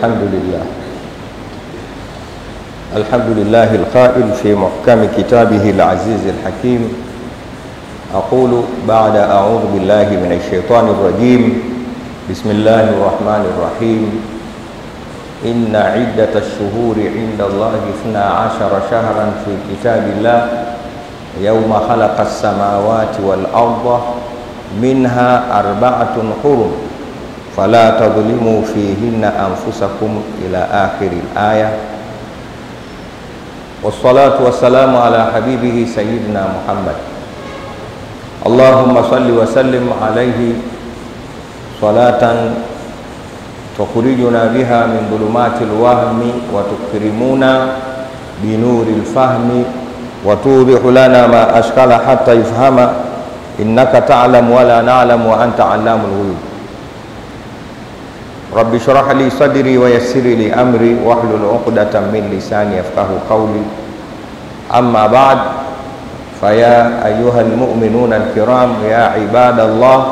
الحمد لله. الحمد لله القائل في محكم كتابه العزيز الحكيم. أقول بعد أعوذ بالله من الشيطان الرجيم. بسم الله الرحمن الرحيم. إن عدة الشهور عند الله اثنا عشر شهرا في كتاب الله. يوم خلق السماوات والأرض. منها أربعة حرم. فلا تظلموا فيهن أنفسكم إلى آخر الآية. والصلاة والسلام على حبيبه سيدنا محمد. اللهم صل وسلم عليه صلاة تخرجنا بها من ظلمات الوهم وتكرمنا بنور الفهم وتوضح لنا ما أشكل حتى يفهم. إنك تعلم ولا نعلم وأنت علام الغيوب. رب اشرح لي صدري ويسر لي امري واحلل عقدة من لساني يفقه قولي اما بعد فيا ايها المؤمنون الكرام يا عباد الله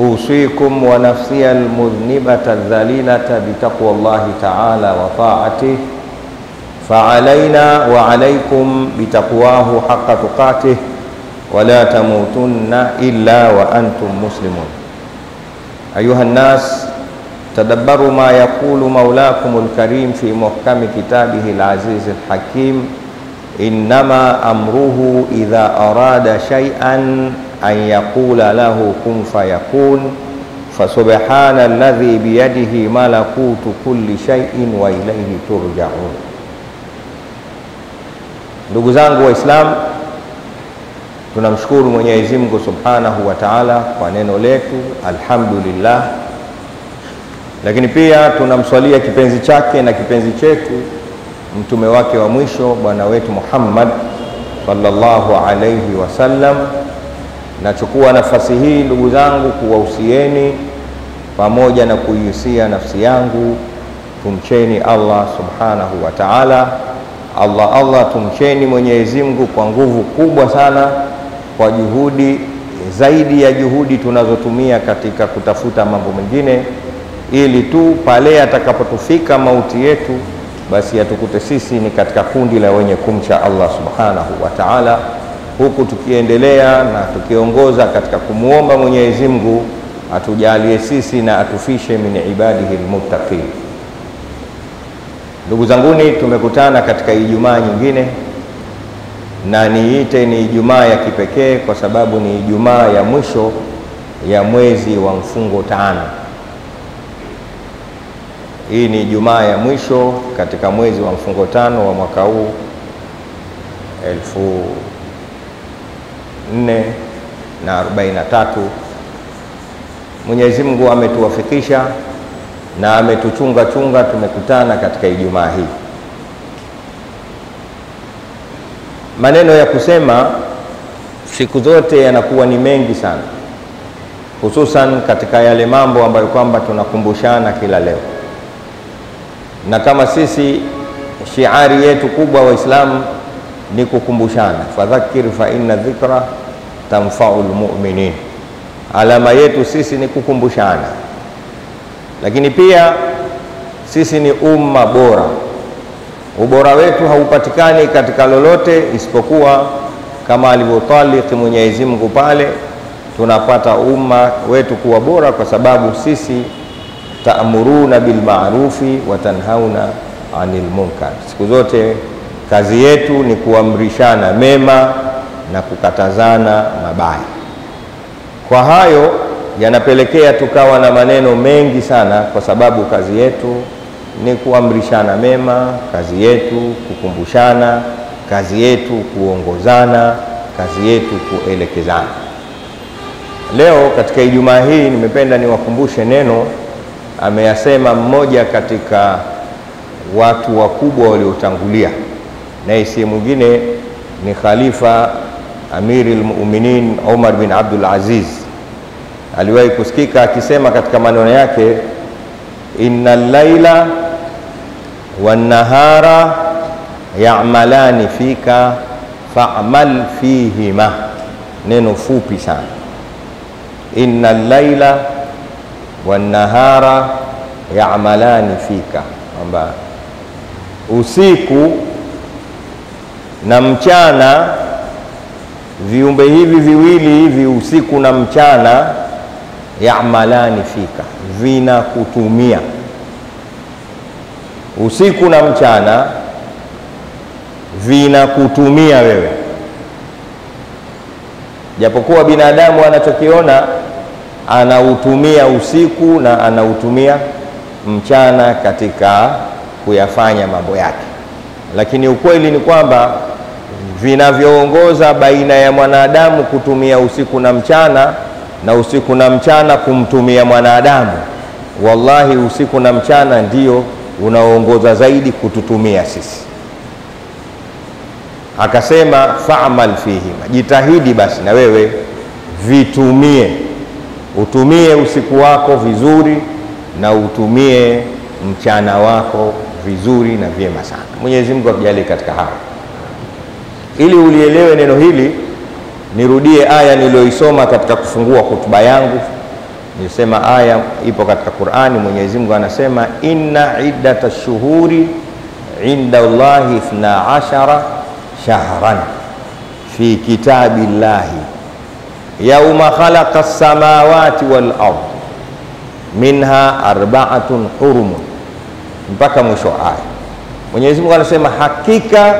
اوصيكم ونفسي المذنبة الذليلة بتقوى الله تعالى وطاعته فعلينا وعليكم بتقواه حق تقاته ولا تموتن الا وأنتم مسلمون ايها الناس tadabbaru ma yaqulu maulakumul karim fi muhkami kitabihi al-aziz al-hakim. Innama amruhu idha arada shay'an an yaqula lahu kun fayakun. Fasubhana alladhi biyadihi malakutu kulli shay'in wa ilayhi turja'un. Ndugu zangu Waislamu, tunamshukuru Mwenyezi Mungu Subhanahu wa Ta'ala kwa neno letu, alhamdulillah lakini pia tunamswalia kipenzi chake na kipenzi chetu mtume wake wa mwisho bwana wetu Muhammad sallallahu alayhi wasallam. Nachukua nafasi hii ndugu zangu kuwahusieni pamoja na kuihusia nafsi yangu tumcheni Allah subhanahu wa ta'ala. Allah Allah, tumcheni Mwenyezi Mungu kwa nguvu kubwa sana, kwa juhudi zaidi ya juhudi tunazotumia katika kutafuta mambo mengine, ili tu pale atakapotufika mauti yetu, basi atukute sisi ni katika kundi la wenye kumcha Allah subhanahu wa ta'ala, huku tukiendelea na tukiongoza katika kumwomba Mwenyezi Mungu atujalie sisi na atufishe min ibadihi almuttaqin. Ndugu zanguni, tumekutana katika Ijumaa nyingine na niite ni Ijumaa ya kipekee kwa sababu ni Ijumaa ya mwisho ya mwezi wa mfungo tano. Hii ni Ijumaa ya mwisho katika mwezi wa mfungo tano wa mwaka huu elfu nne na arobaini na tatu. Mwenyezi Mungu ametuwafikisha na ametuchunga chunga, tumekutana katika Ijumaa hii. Maneno ya kusema siku zote yanakuwa ni mengi sana, hususan katika yale mambo ambayo kwamba tunakumbushana kila leo, na kama sisi shiari yetu kubwa Waislamu ni kukumbushana, fadhakir fa inna dhikra tanfau lmuminin. Alama yetu sisi ni kukumbushana, lakini pia sisi ni umma bora. Ubora wetu haupatikani katika lolote isipokuwa kama alivyotaliki Mwenyezi Mungu pale, tunapata umma wetu kuwa bora kwa sababu sisi taamuruna bilmarufi wa tanhauna anil munkar. Siku zote kazi yetu ni kuamrishana mema na kukatazana mabaya. Kwa hayo yanapelekea tukawa na maneno mengi sana, kwa sababu kazi yetu ni kuamrishana mema, kazi yetu kukumbushana, kazi yetu kuongozana, kazi yetu kuelekezana. Leo katika Ijumaa hii nimependa niwakumbushe neno ameyasema mmoja katika watu wakubwa waliotangulia, naye si mwingine ni Khalifa Amiri lmuminin Umar bin Abdul Aziz. Aliwahi kusikika akisema katika maneno yake, inna llaila wannahara yamalani fika fa'mal fihima. Neno fupi sana, inna llaila wannahara yamalani fika, kwamba usiku na mchana, viumbe hivi viwili hivi, usiku na mchana, yamalani fika, vinakutumia. Usiku na mchana vinakutumia wewe, japokuwa binadamu anachokiona anautumia usiku na anautumia mchana katika kuyafanya mambo yake, lakini ukweli ni kwamba vinavyoongoza baina ya mwanadamu kutumia usiku na mchana na usiku na mchana kumtumia mwanadamu, wallahi usiku na mchana ndio unaoongoza zaidi kututumia sisi. Akasema fa'mal fihima, jitahidi basi na wewe vitumie, utumie usiku wako vizuri na utumie mchana wako vizuri na vyema sana. Mwenyezi Mungu akujalie katika hayo. Ili ulielewe neno hili, nirudie aya niliyoisoma katika kufungua hotuba yangu. Nilisema aya ipo katika Qur'ani. Mwenyezi Mungu anasema inna iddata shuhuri inda Allahi ithna ashara shahran fi kitabi llahi yauma khalaqa samawati wal ard minha arba'atun hurumun, mpaka mwisho aya. Mwenyezi Mungu anasema hakika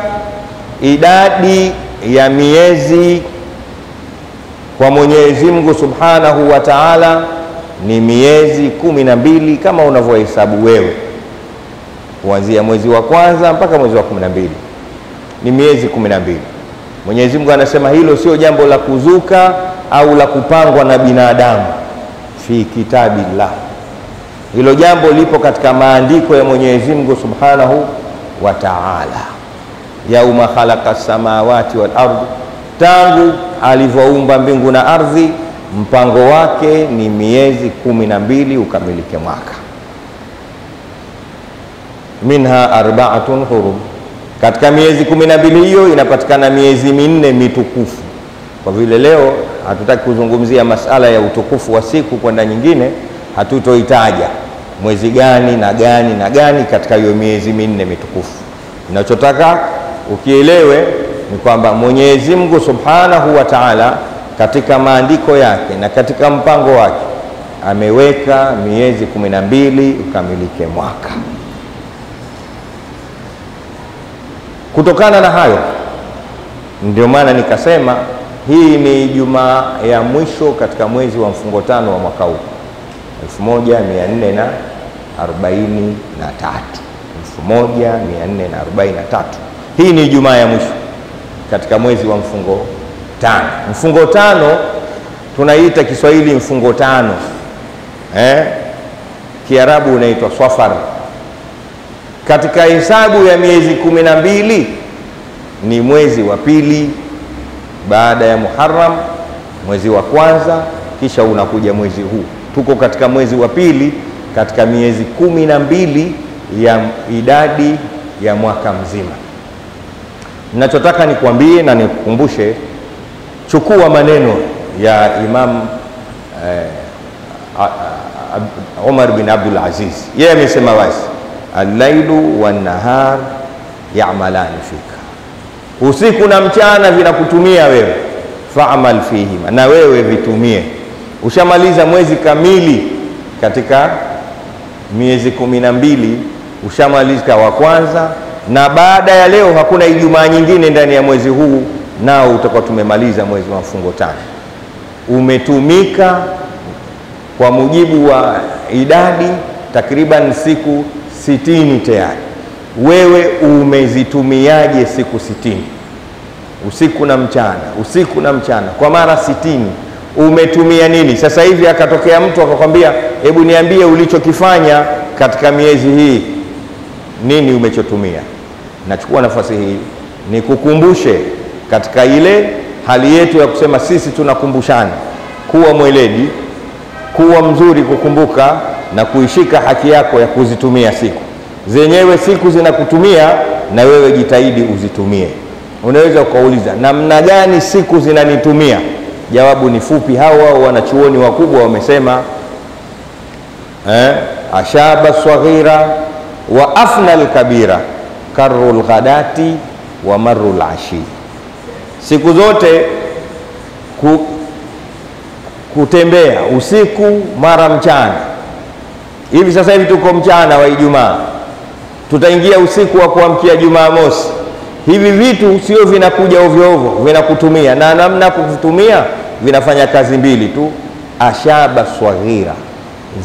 idadi ya miezi kwa Mwenyezi Mungu Subhanahu wa Ta'ala ni miezi kumi na mbili kama unavyohesabu wewe, kuanzia mwezi wa kwanza mpaka mwezi wa kumi na mbili ni miezi kumi na mbili. Mwenyezi Mungu anasema hilo sio jambo la kuzuka au la kupangwa na binadamu, fi kitabillah, hilo jambo lipo katika maandiko ya Mwenyezi Mungu Subhanahu wa taala, yauma khalaqa samawati wal ardh, tangu alivyoumba mbingu na ardhi, mpango wake ni miezi kumi na mbili ukamilike mwaka. Minha arbaatun hurum, katika miezi kumi na mbili hiyo inapatikana miezi minne mitukufu. Kwa vile leo hatutaki kuzungumzia masala ya utukufu wa siku kwenda nyingine, hatutoitaja mwezi gani na gani na gani katika hiyo miezi minne mitukufu. Ninachotaka ukielewe ni kwamba Mwenyezi Mungu Subhanahu wa Ta'ala katika maandiko yake na katika mpango wake ameweka miezi kumi na mbili ukamilike mwaka. Kutokana na hayo, ndio maana nikasema hii ni Ijumaa ya mwisho katika mwezi wa mfungo tano wa mwaka huu 1443 1443. Hii ni Ijumaa ya mwisho katika mwezi wa mfungo tano. Mfungo tano tunaita Kiswahili mfungo tano eh? Kiarabu unaitwa Swafar. Katika hesabu ya miezi kumi na mbili ni mwezi wa pili baada ya Muharram, mwezi wa kwanza, kisha unakuja mwezi huu. Tuko katika mwezi wa pili katika miezi kumi na mbili ya idadi ya mwaka mzima. Ninachotaka nikwambie na nikukumbushe, chukua maneno ya Imam eh, Umar bin Abdul Aziz, yeye amesema wazi, allailu wannahar yamalani fika, usiku na mchana vinakutumia wewe, faamal fihima, na wewe vitumie. Ushamaliza mwezi kamili katika miezi kumi na mbili, ushamaliza wa kwanza, na baada ya leo hakuna Ijumaa nyingine ndani ya mwezi huu, nao utakuwa tumemaliza mwezi wa mfungo tano. Umetumika kwa mujibu wa idadi takriban siku sitini tayari. Wewe umezitumiaje siku sitini? Usiku na mchana, usiku na mchana, kwa mara sitini umetumia nini? Sasa hivi akatokea mtu akakwambia, hebu niambie ulichokifanya katika miezi hii, nini umechotumia? Nachukua nafasi hii nikukumbushe katika ile hali yetu ya kusema sisi tunakumbushana kuwa mweledi, kuwa mzuri kukumbuka na kuishika haki yako ya kuzitumia siku zenyewe. Siku zinakutumia na wewe jitahidi uzitumie. Unaweza ukauliza namna gani siku zinanitumia? Jawabu ni fupi. Hao wanachuoni wakubwa wamesema eh, ashaba swaghira wa afna lkabira karru lghadati wa maru lashi, siku zote ku, kutembea usiku mara mchana. Hivi sasa hivi tuko mchana wa Ijumaa, tutaingia usiku wa kuamkia Jumamosi. Hivi vitu sio vinakuja ovyo ovyo, vinakutumia. Na namna kuvitumia vinafanya kazi mbili tu, ashaba swaghira,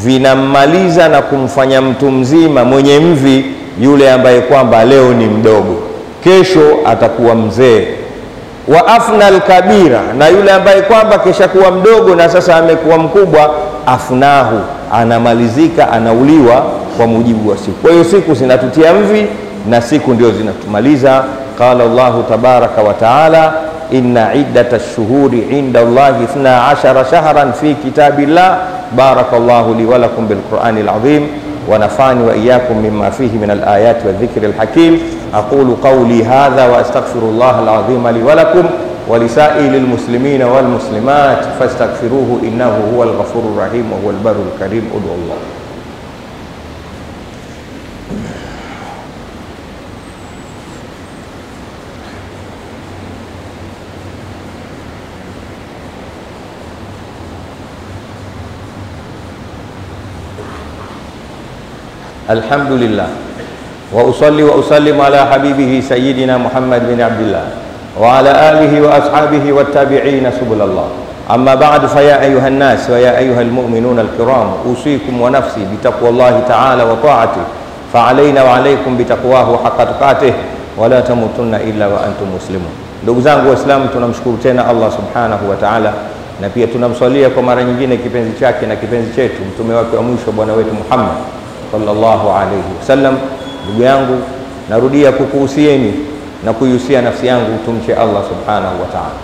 vinammaliza na kumfanya mtu mzima mwenye mvi yule ambaye kwamba leo ni mdogo, kesho atakuwa mzee. Wa afna alkabira, na yule ambaye kwamba kesha kuwa mdogo na sasa amekuwa mkubwa, afnahu, anamalizika, anauliwa kwa mujibu wa siku. Kwa hiyo siku zinatutia mvi na siku ndio zinatumaliza. Qala Allahu tabaraka wa taala inna iddata lshuhuri inda Allahi ithna ashara shahran fi kitabillah barakallahu li wa lakum bilqurani alazim wa nafani wa iyyakum mimma fihi min alayati wadhikri alhakim aqulu qawli hadha wa astaghfiru Allah alazim li wa lakum ولسائر المسلمين والمسلمات فاستغفروه إنه هو الغفور الرحيم وهو البر الكريم. ادعو الله. الحمد لله. وأصلي وأسلم على حبيبه سيدنا محمد بن عبد الله. Bin آله وأصحابه والتابعين سبل الله أما بعد فيا أيها الناس ba'du fa ya ayuha an-nas بتقوى الله تعالى وطاعته فعلينا وعليكم بتقواه usikum تقاته ولا تموتن إلا وأنتم مسلمون. Ndugu zangu Waislamu, tunamshukuru tena Allah subhanahu wa ta'ala na pia tunamswalia kwa mara nyingine kipenzi chake na kipenzi chetu mtume wake wa mwisho bwana wetu Muhammad sallallahu alayhi wasallam. Ndugu yangu, narudia kukuhusieni na kuihusia nafsi yangu tumche Allah subhanahu wa ta'ala.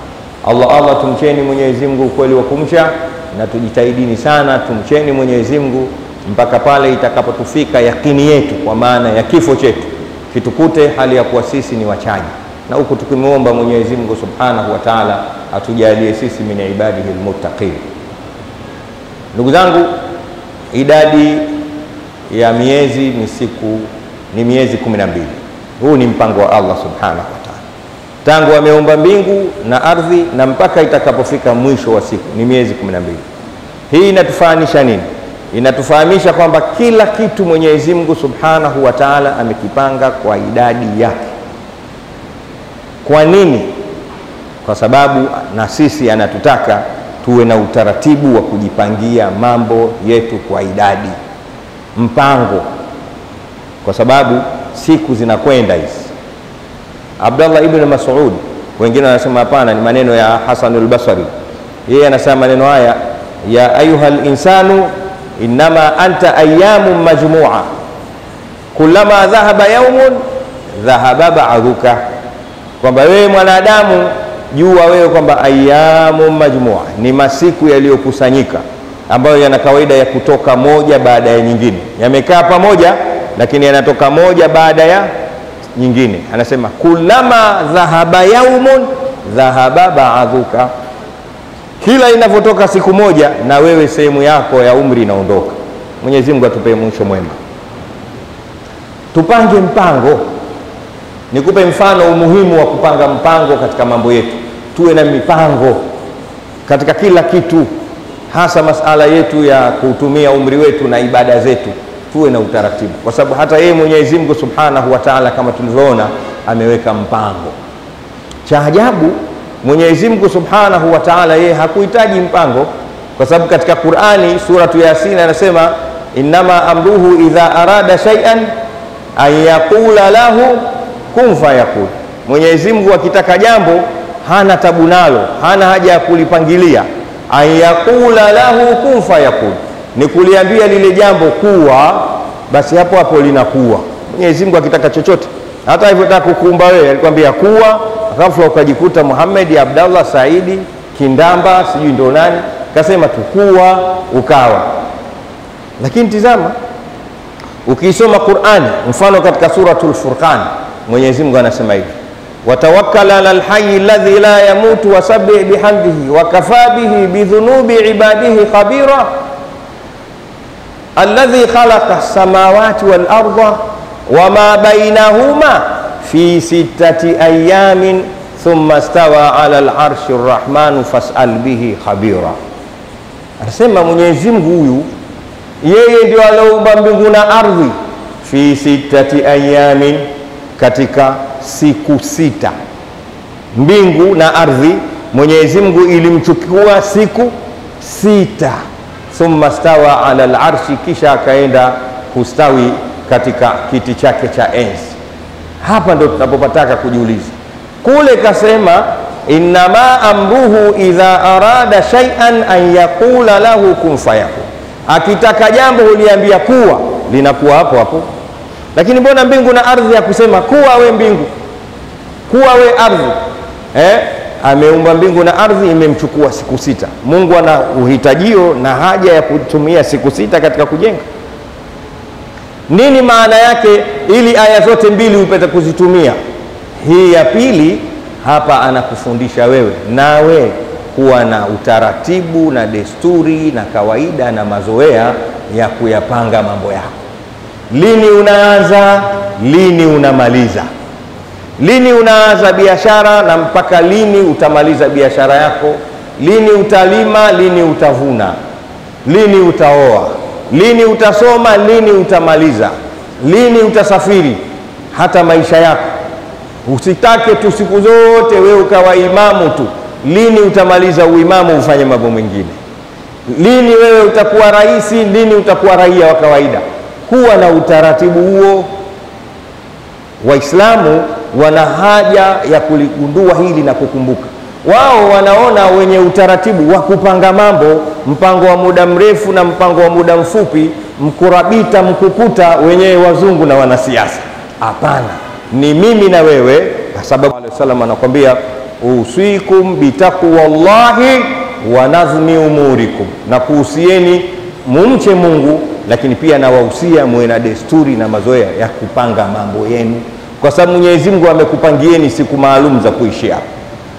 Allah Allah, tumcheni Mwenyezi Mungu ukweli wa kumcha, na tujitahidini sana tumcheni Mwenyezi Mungu mpaka pale itakapotufika yakini yetu, kwa maana ya kifo chetu kitukute hali ya kuwa sisi ni wachaji, na huku tukimwomba Mwenyezi Mungu subhanahu wa ta'ala atujalie sisi min ibadihi almuttaqin. Ndugu zangu, idadi ya miezi ni siku ni miezi kumi na mbili. Huu ni mpango wa Allah subhanahu wa ta'ala, tangu ameumba mbingu na ardhi na mpaka itakapofika mwisho wa siku ni miezi kumi na mbili. Hii inatufahamisha nini? Inatufahamisha kwamba kila kitu Mwenyezi Mungu subhanahu wa ta'ala amekipanga kwa idadi yake. Kwa nini? Kwa sababu na sisi anatutaka tuwe na utaratibu wa kujipangia mambo yetu kwa idadi, mpango, kwa sababu siku zinakwenda hizi. Abdallah ibn Mas'ud, wengine wanasema hapana, ni maneno ya Hasan al-Basri. Yeye anasema maneno haya, ya ayuhal insanu innama anta ayamu majmua kulama dhahaba yaumun dhahaba ba'dhuka, kwamba wewe mwanadamu jua wewe kwamba ayamu majmua ni masiku yaliyokusanyika ambayo yana kawaida ya kutoka moja baada ya nyingine, yamekaa pamoja lakini yanatoka moja baada ya nyingine. Anasema kulama dhahaba yaumun dhahaba baadhuka, kila inavyotoka siku moja na wewe sehemu yako ya umri inaondoka. Mwenyezi Mungu atupe mwisho mwema, tupange mpango. Nikupe mfano umuhimu wa kupanga mpango katika mambo yetu. Tuwe na mipango katika kila kitu, hasa masala yetu ya kutumia umri wetu na ibada zetu, tuwe na utaratibu, kwa sababu hata yeye Mwenyezi Mungu Subhanahu wa Ta'ala, kama tulivyoona, ameweka mpango. Cha ajabu, Mwenyezi Mungu Subhanahu wa Ta'ala yeye hakuhitaji mpango, kwa sababu katika Qur'ani suratu Yasin anasema innama amruhu idha arada shay'an an yaqula lahu kun fayakun. Mwenyezi Mungu akitaka jambo hana tabu nalo, hana haja ya kulipangilia. Ayaqula lahu kun fayakun, ni kuliambia lile jambo kuwa, basi hapo hapo linakuwa. Mwenyezi Mungu akitaka chochote, hata alivyotaka kukuumba wewe alikwambia kuwa, ghafla ukajikuta Muhammad Abdallah Saidi Kindamba sijui ndo nani kasema tu kuwa, ukawa. Lakini tizama, ukiisoma Qur'ani, mfano katika suratul Furqan Mwenyezi Mungu anasema hivi watawakkal ala alhayy alladhi la yamutu wasabbih bihamdihi wakafa bihi bidhunubi ibadihi khabira alladhi khalaqa samawati wal arda wama bainahuma fi sittati ayamin thumma stawa ala alarshi rrahmanu fas'al bihi khabira. Anasema Mwenyezi Mungu huyu yeye ndio alioumba mbingu na ardhi fi sittati ayamin katika siku sita. Mbingu na ardhi Mwenyezi Mungu ilimchukua siku sita. Thumma stawa ala al-arshi, kisha akaenda kustawi katika kiti chake cha enzi. Hapa ndo tunapopataka kujiuliza. Kule kasema innama amruhu idha arada shay'an an yaqula lahu kun fayakun, akitaka jambo huliambia kuwa, linakuwa hapo hapo lakini mbona mbingu na ardhi ya kusema kuwa we mbingu, kuwa we ardhi eh? Ameumba mbingu na ardhi, imemchukua siku sita. Mungu ana uhitajio na haja ya kutumia siku sita katika kujenga? Nini maana yake, ili aya zote mbili upate kuzitumia? Hii ya pili hapa anakufundisha wewe nawe kuwa na utaratibu na desturi na kawaida na mazoea ya kuyapanga mambo yako Lini unaanza, lini unamaliza, lini unaanza biashara na mpaka lini utamaliza biashara yako, lini utalima, lini utavuna, lini utaoa, lini utasoma, lini utamaliza, lini utasafiri, hata maisha yako. Usitake tu siku zote wewe ukawa imamu tu. Lini utamaliza uimamu ufanye mambo mengine? Lini wewe utakuwa rais, lini utakuwa raia wa kawaida? Kuwa na utaratibu huo. Waislamu wana haja ya kuligundua hili na kukumbuka. Wao wanaona wenye utaratibu wa kupanga mambo, mpango wa muda mrefu na mpango wa muda mfupi, mkurabita, mkukuta, wenyewe wazungu na wanasiasa. Hapana, ni mimi na wewe, kwa sababu Alaihi wasallam anakwambia usikum bitaqwallahi wa nadhmi umurikum, na kuhusieni mumche Mungu, lakini pia nawahusia muwe na desturi na mazoea ya kupanga mambo yenu, kwa sababu Mwenyezi Mungu amekupangieni siku maalum za kuishi hapa.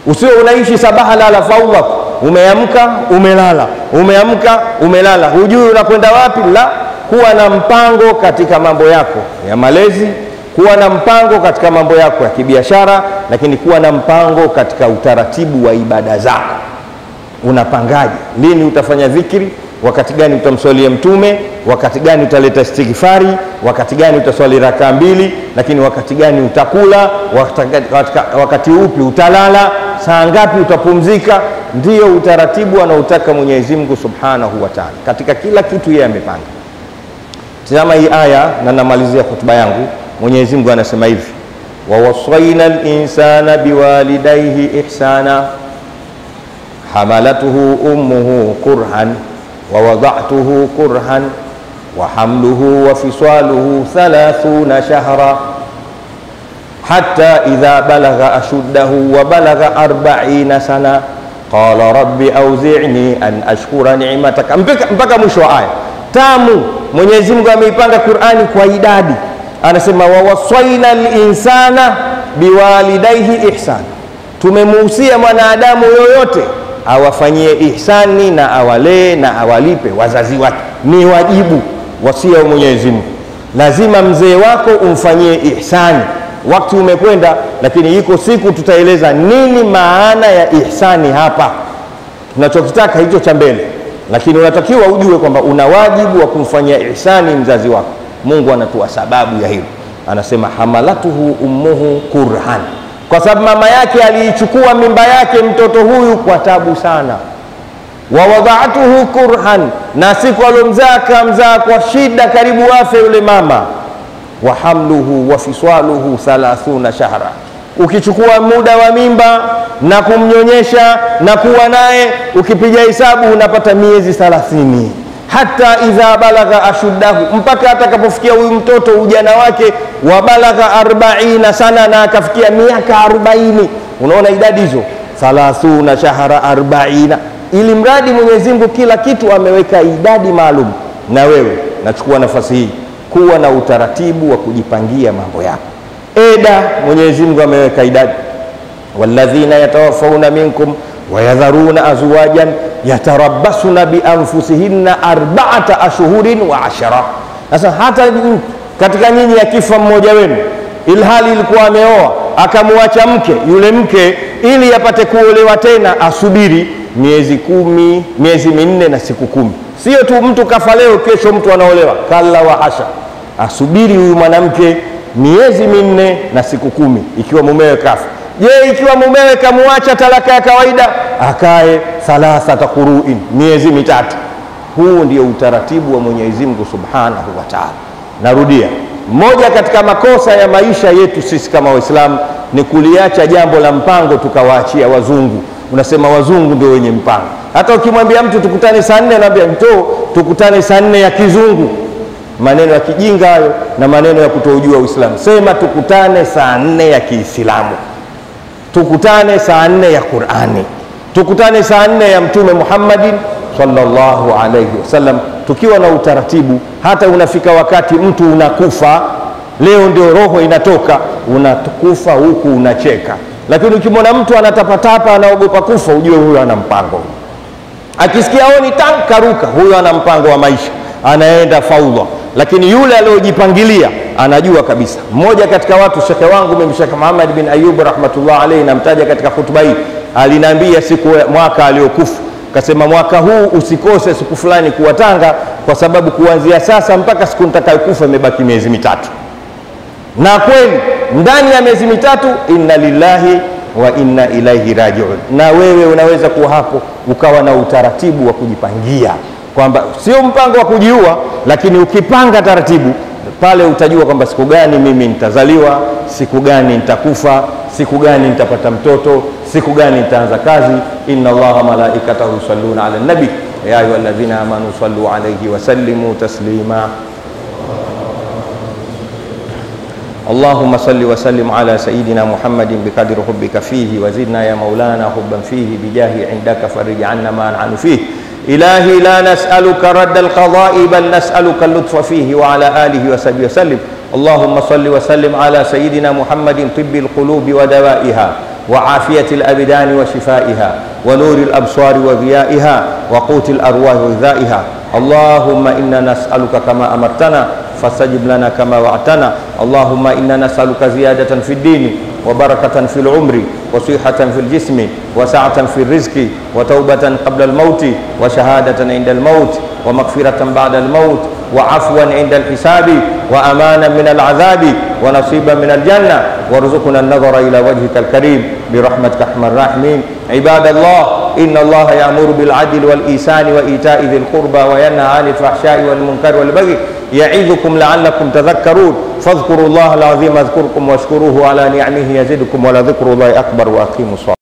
Usiwe unaishi sabaha lala faudha, umeamka umelala, umeamka umelala, hujui unakwenda wapi. La, kuwa na mpango katika mambo yako ya malezi, kuwa na mpango katika mambo yako ya kibiashara, lakini kuwa na mpango katika utaratibu wa ibada zako. Unapangaje? Lini utafanya dhikri? Wakati gani utamswalia Mtume? Wakati gani utaleta istighfari? Wakati gani utaswali rakaa mbili? Lakini wakati gani utakula? Wakati, upi utalala? Saa ngapi utapumzika? ndio utaratibu anaotaka Mwenyezi Mungu Subhanahu wa Ta'ala katika kila kitu, yeye amepanga. Tazama hii aya na namalizia hotuba yangu. Mwenyezi Mungu anasema hivi, wawasaina linsana biwalidaihi ihsana hamalatuhu ummuhu kurhan wawadatuhu kurhan wahamluhu wafisaluhu thalathuna shahra. Hatta idha balagha ashuddahu wa balagha arbaina sana qala rabbi auzini an ashkura ni'mataka, mpaka mwisho wa aya. Tamu. Mwenyezi Mungu ameipanga Qur'ani kwa idadi, anasema wawasaina linsana biwalidaihi ihsan, tumemuhusia mwanadamu yoyote awafanyie ihsani na awalee na awalipe wazazi wake. Ni wajibu wasia wa Mwenyezi lazima mzee wako umfanyie ihsani. Wakati umekwenda, lakini iko siku tutaeleza nini maana ya ihsani hapa, tunachokitaka hicho cha mbele, lakini unatakiwa ujue kwamba una wajibu wa kumfanyia ihsani mzazi wako. Mungu anatoa sababu ya hilo, anasema hamalatuhu ummuhu kurhan kwa sababu mama yake aliichukua mimba yake mtoto huyu kwa tabu sana. wa wada'atuhu kurhan, na siku alomzaa kamzaa kwa shida, karibu afe yule mama. wa hamluhu wa fiswaluhu thalathuna shahra, ukichukua muda wa mimba na kumnyonyesha na kuwa naye, ukipiga hesabu unapata miezi thalathini hata idha balagha ashuddahu, mpaka atakapofikia huyu mtoto ujana wake, wa balagha arbaina sana, na akafikia miaka arobaini. Unaona idadi hizo, thalathuna shahra arbaina, ili mradi Mwenyezi Mungu kila kitu ameweka idadi maalum. Na wewe nachukua nafasi hii kuwa na utaratibu wa kujipangia mambo yako. Eda, Mwenyezi Mungu ameweka idadi, walladhina yatawafauna minkum wayadharuna azwajan yatarabbasuna bianfusihinna arbaata ashhurin wa ashara. Sasa hata katika nyinyi akifa mmoja wenu, ilhali ilikuwa ameoa akamwacha mke, yule mke ili apate kuolewa tena asubiri miezi kumi, miezi minne na siku kumi. Sio tu mtu kafa leo, kesho mtu anaolewa, kalla wa hasha, asubiri huyu mwanamke miezi minne na siku kumi ikiwa mumewe kafa. Je, ikiwa mumewe kamwacha talaka ya kawaida, akae thalathata quruin, miezi mitatu. Huu ndio utaratibu wa Mwenyezi Mungu Subhanahu wa Ta'ala. Narudia, moja katika makosa ya maisha yetu sisi kama Waislamu ni kuliacha jambo la mpango tukawaachia wazungu. Unasema wazungu ndio wenye mpango. Hata ukimwambia mtu tukutane saa nne, anaambia mto tukutane saa nne ya kizungu. Maneno ya kijinga hayo na maneno ya kutoujua Uislamu. Sema tukutane saa nne ya Kiislamu tukutane saa nne ya Qur'ani, tukutane saa nne ya Mtume Muhammadin sallallahu alaihi wasallam, tukiwa na utaratibu. Hata unafika wakati mtu unakufa, leo ndio roho inatoka, unakufa huku unacheka, lakini ukimwona mtu anatapatapa, anaogopa kufa, ujue huyo ana mpango. Akisikia oni tankaruka, huyo ana mpango wa maisha, anaenda faudha. Lakini yule aliyojipangilia anajua kabisa. Mmoja katika watu, shekhe wangu mimi, Shekhe Muhammad bin Ayub rahmatullah alayhi, namtaja katika hutuba hii, aliniambia siku mwaka aliokufa, kasema mwaka huu usikose siku fulani kuwa Tanga, kwa sababu kuanzia sasa mpaka siku nitakayokufa imebaki miezi mitatu. Na kweli ndani ya miezi mitatu, inna lillahi wa inna ilaihi rajiun. Na wewe unaweza kuwa hapo ukawa na utaratibu wa kujipangia kwamba sio mpango wa kujiua, lakini ukipanga taratibu pale utajua kwamba siku gani mimi nitazaliwa, siku gani nitakufa, siku gani nitapata mtoto, siku gani nitaanza kazi. inna allaha malaikatahu yusalluna ala nabi ya ayuha alladhina amanu sallu alayhi wa sallimu taslima اللهم صل وسلم على سيدنا محمد بقدر حبك فيه وزدنا يا مولانا حبا فيه بجاه عندك فرج عنا ما نحن فيه إلهي لا نسألك رد القضاء بل نسألك اللطف فيه وعلى آله وصحبه وسلم. اللهم صل وسلم على سيدنا محمد طب القلوب ودوائها وعافية الأبدان وشفائها ونور الأبصار وضيائها وقوت الأرواح وغذائها. اللهم إنا نسألك كما أمرتنا فاستجب لنا كما وعدتنا. اللهم إنا نسألك زيادة في الدين وبركة في العمر وصحة في الجسم وسعة في الرزق وتوبة قبل الموت وشهادة عند الموت ومغفرة بعد الموت وعفوا عند الحساب وأمانا من العذاب ونصيبا من الجنة. وارزقنا النظر إلى وجهك الكريم برحمتك أرحم الراحمين. عباد الله إن الله يأمر بالعدل والإيسان وإيتاء ذي القربى وينهى عن الفحشاء والمنكر والبغي. يعظكم لعلكم تذكرون. فاذكروا الله العظيم اذكركم واشكروه على نعمه يزدكم ولذكر الله أكبر وأقيموا الصلاة.